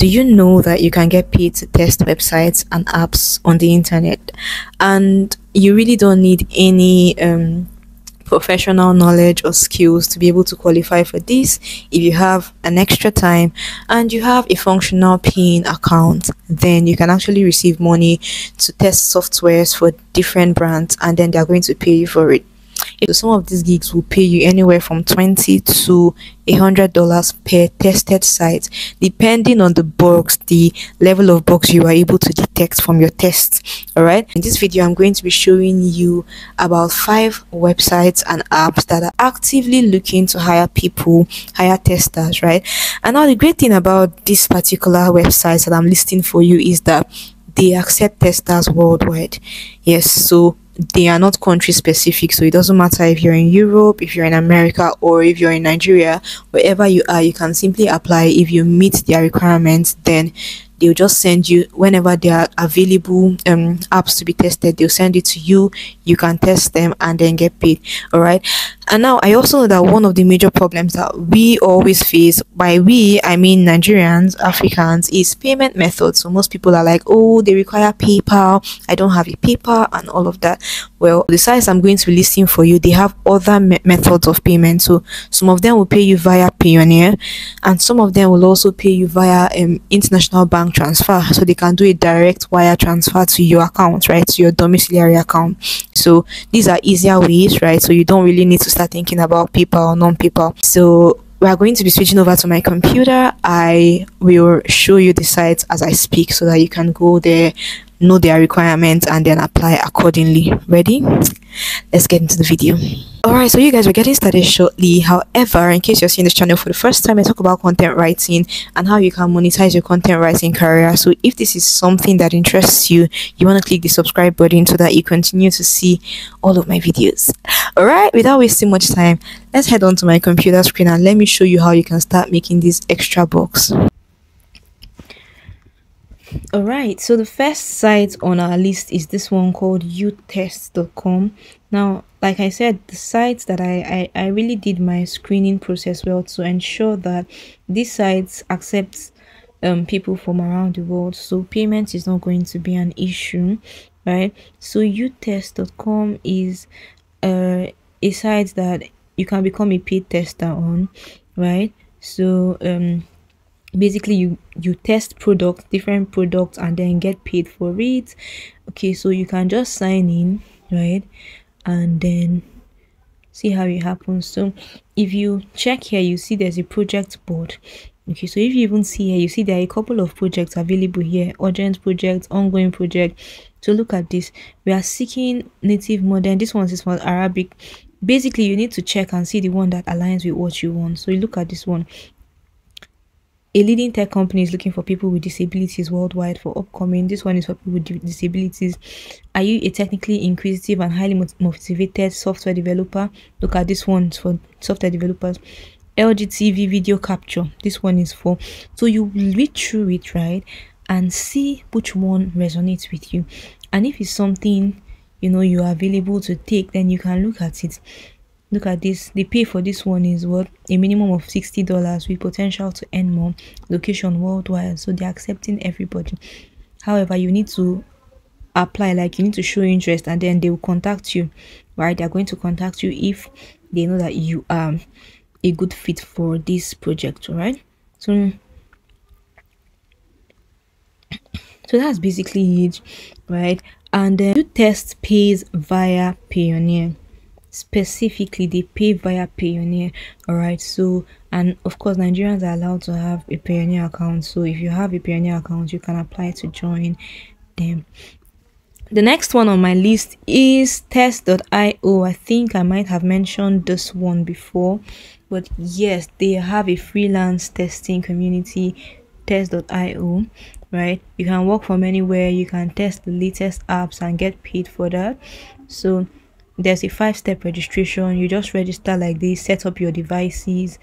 do you know that you can get paid to test websites and apps on the internet? And you really don't need any um, professional knowledge or skills to be able to qualify for this if you have an extra time and you have a functional paying account. Then you can actually receive money to test softwares for different brands and then they're going to pay you for it some of these gigs will pay you anywhere from 20 to a hundred dollars per tested site depending on the bugs the level of bugs you are able to detect from your tests. All right in this video i'm going to be showing you about five websites and apps that are actively looking to hire people hire testers right? And now the great thing about this particular website that i'm listing for you is that they accept testers worldwide. Yes so they are not country specific so it doesn't matter if you're in europe if you're in america or if you're in nigeria wherever you are you can simply apply. If you meet their requirements then they'll just send you whenever there are available um apps to be tested they'll send it to you you can test them and then get paid all right and now i also know that one of the major problems that we always face by we i mean nigerians africans is payment methods. So most people are like oh they require paypal i don't have a paypal and all of that. Well the sites i'm going to be listing for you. They have other me- methods of payment. So some of them will pay you via payoneer and some of them will also pay you via um, international bank transfer. So they can do a direct wire transfer to your account right? To your domiciliary account so these are easier ways right? So you don't really need to start thinking about PayPal or non-PayPal so we are going to be switching over to my computer. I will show you the sites as i speak so that you can go there know their requirements and then apply accordingly. Ready let's get into the video. All right so you guys we're getting started shortly. However in case you're seeing this channel for the first time i talk about content writing and how you can monetize your content writing career. So if this is something that interests you you want to click the subscribe button so that you continue to see all of my videos. All right without wasting much time let's head on to my computer screen and let me show you how you can start making these extra bucks all right so the first site on our list is this one called utest.com now like i said the sites that I, I i really did my screening process well to ensure that these sites accept um people from around the world. So payment is not going to be an issue right? So utest.com is uh, a site that you can become a paid tester on right? So um basically you you test products different products and then get paid for it. Okay so you can just sign in right and then see how it happens. So if you check here you see there's a project board. Okay so if you even see here you see there are a couple of projects available here urgent projects ongoing project. So look at this. We are seeking native modern this one is for arabic. Basically you need to check and see the one that aligns with what you want. So you look at this one a leading tech company is looking for people with disabilities worldwide for upcoming. This one is for people with disabilities. Are you a technically inquisitive and highly motivated software developer? Look at this one for software developers. LG TV video capture. This one is for. So you read through it, right? And see which one resonates with you. And if it's something you know you are available to take, then you can look at it look at this. The pay for this one is what? A minimum of 60 dollars with potential to earn more. Location worldwide. So they're accepting everybody. However you need to apply like you need to show interest and then they will contact you right? They're going to contact you if they know that you are a good fit for this project right so so that's basically it right? And then uTest pays via Payoneer specifically they pay via Payoneer. All right, so and of course Nigerians are allowed to have a Payoneer account. So if you have a Payoneer account, you can apply to join them. The next one on my list is test.io. I think I might have mentioned this one before, but yes, they have a freelance testing community test.io right you can work from anywhere you can test the latest apps and get paid for that so there's a five step registration. You just register like this set up your devices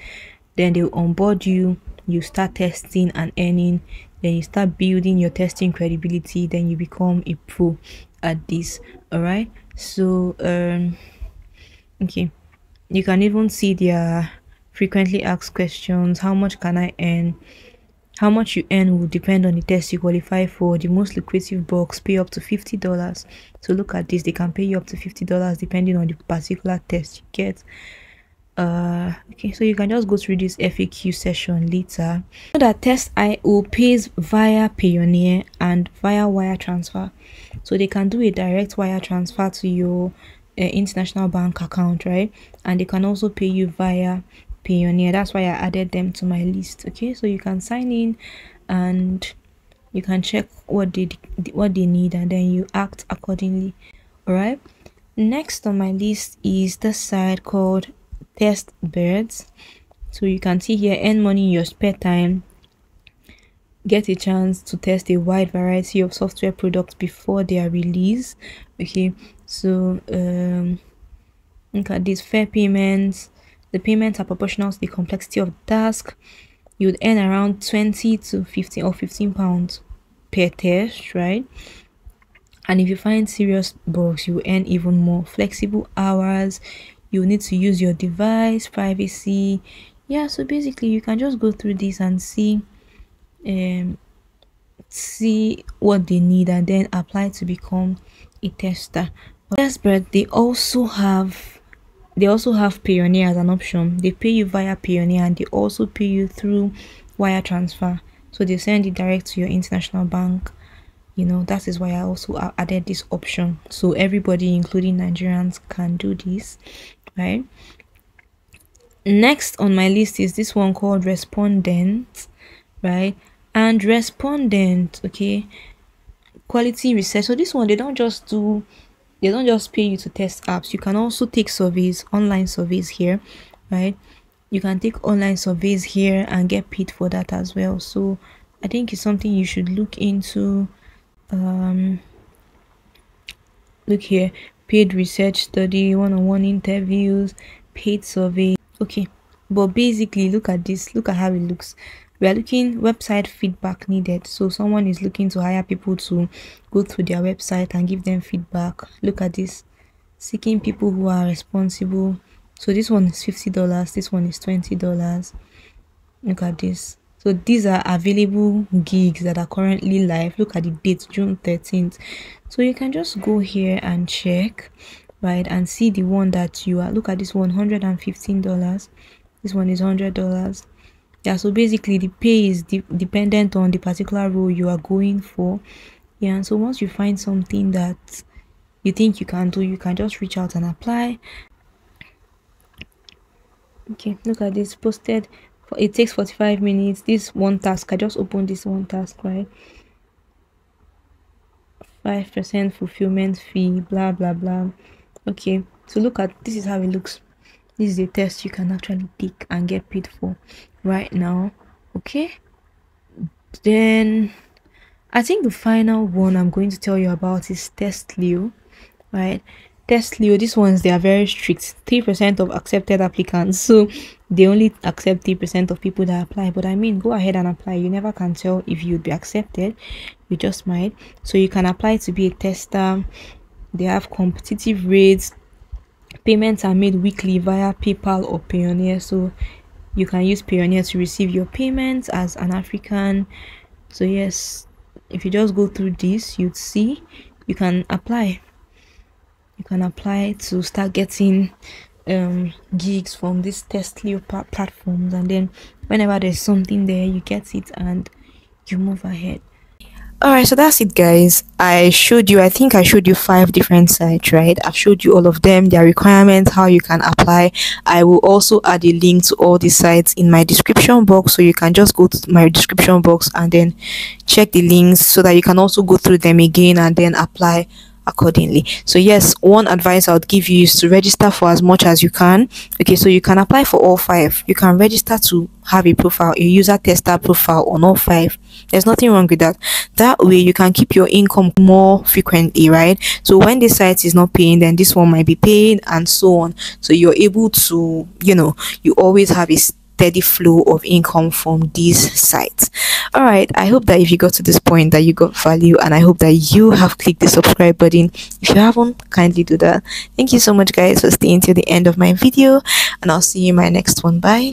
then they'll onboard you you start testing and earning then you start building your testing credibility then you become a pro at this all right so um okay. You can even see their frequently asked questions how much can i earn how much you earn will depend on the test you qualify for. The most lucrative box pay up to $50 so look at this they can pay you up to $50 depending on the particular test you get. Uh okay so you can just go through this faq session later. So that test io pays via payoneer and via wire transfer. So they can do a direct wire transfer to your uh, international bank account right? And they can also pay you via payoneer that's why i added them to my list okay? So you can sign in and you can check what they what they need and then you act accordingly all right next on my list is the site called test birds. So you can see here earn money in your spare time. Get a chance to test a wide variety of software products before they are released okay? So um look at these fair payments the payments are proportional to the complexity of the task. You'd earn around 20 to 15 or 15 pounds per test right? And if you find serious bugs you earn even more flexible hours. You need to use your device privacy. Yeah so basically you can just go through this and see um see what they need and then apply to become a tester. But they also have they also have payoneer as an option. They pay you via payoneer and they also pay you through wire transfer. So they send it direct to your international bank. You know that is why i also added this option. So everybody including nigerians can do this right? Next on my list is this one called respondent right? And respondent okay quality research. So this one they don't just do they don't just pay you to test apps. You can also take surveys online surveys here right? You can take online surveys here and get paid for that as well. So i think it's something you should look into um look here. Paid research study one-on-one interviews paid survey. Okay but basically look at this. Look at how it looks we are looking website feedback needed. So someone is looking to hire people to go through their website and give them feedback. Look at this. Seeking people who are responsible. So this one is 50 dollars this one is 20 dollars. Look at this. So these are available gigs that are currently live. Look at the date june 13th so you can just go here and check right and see the one that you are. Look at this 115 dollars. This one is 100 dollars yeah so basically the pay is de dependent on the particular role you are going for. Yeah and so once you find something that you think you can do you can just reach out and apply. Okay look at this posted. It takes 45 minutes. This one task i just opened this one task right? Five percent fulfillment fee blah blah blah. Okay so look at this is how it looks. This is a test you can actually take and get paid for right now okay? Then i think the final one i'm going to tell you about is Testlio right? Testlio these ones they are very strict. Three percent of accepted applicants. So they only accept three percent of people that apply. But i mean go ahead and apply. You never can tell if you'd be accepted. You just might. So you can apply to be a tester. They have competitive rates. Payments are made weekly via paypal or payoneer. So you can use Payoneer to receive your payments as an African. So yes, if you just go through this, you'd see you can apply. You can apply to start getting um, gigs from these Testlio platforms, and then whenever there's something there, you get it and you move ahead all right so that's it guys. I showed you i think i showed you five different sites right? I've showed you all of them their requirements how you can apply. I will also add a link to all the sites in my description box so you can just go to my description box and then check the links so that you can also go through them again and then apply accordingly. So yes one advice i would give you is to register for as much as you can. Okay so you can apply for all five. You can register to have a profile a user tester profile on all five. There's nothing wrong with that. That way you can keep your income more frequently right? So when the site is not paying then this one might be paying and so on. So you're able to you know you always have a steady flow of income from these sites. All right i hope that if you got to this point that you got value and i hope that you have clicked the subscribe button. If you haven't kindly do that. Thank you so much guys for staying till the end of my video and i'll see you in my next one. Bye